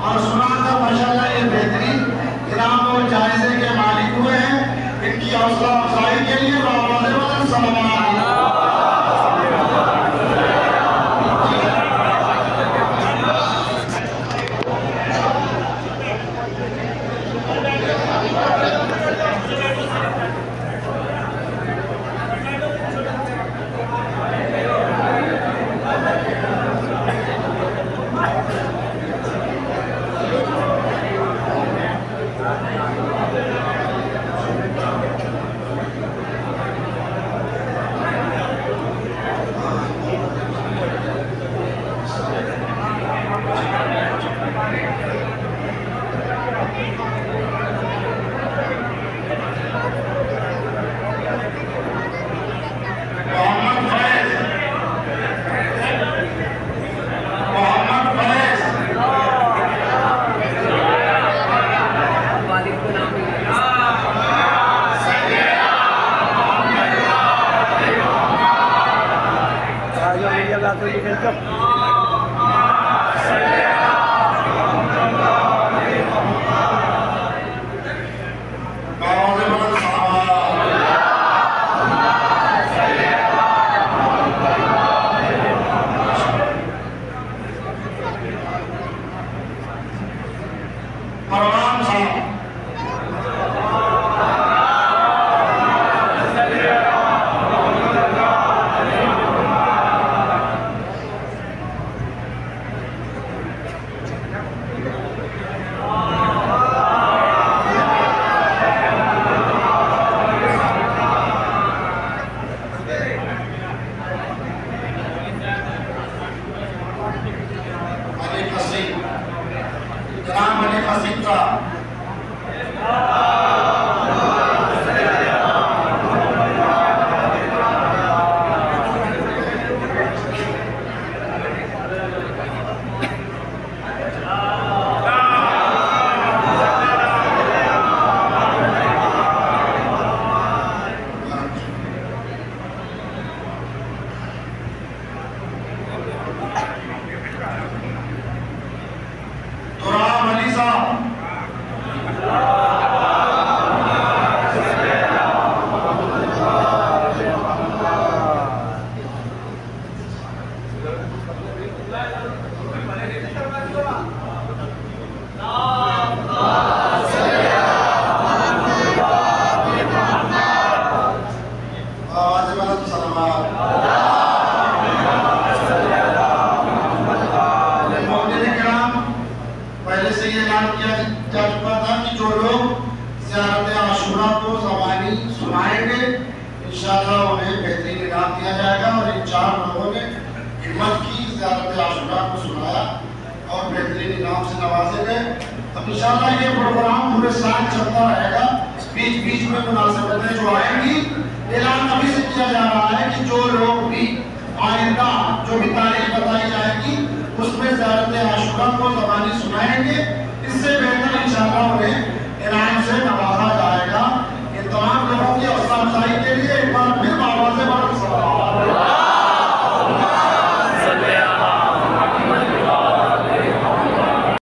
और बाबा इंशाअल्लाह उन्हें बेहतरीन इनाम दिया जाएगा और इन चार लोगों ने हिम्मत की ज़ियारत आशुरा को सुनाया और बेहतरीन इनाम से नवाजे गए। अब इंशाअल्लाह ये प्रोग्राम पूरे साल चलता रहेगा। बीच बीच में मुनासिबतें जो आएँगी, ऐलान अभी से किया जा रहा है कि जो लोग भी आइंदा, जो भी तारीख बताई जाएगी, उसमें ज़्यारत आशुरा को ज़बानी सुनाएँगे। इससे बेहतर इंशाअल्लाह उन्हें इनाम से नवाजा जाएगा। इन तमाम लोगों की हौसला अफजाई के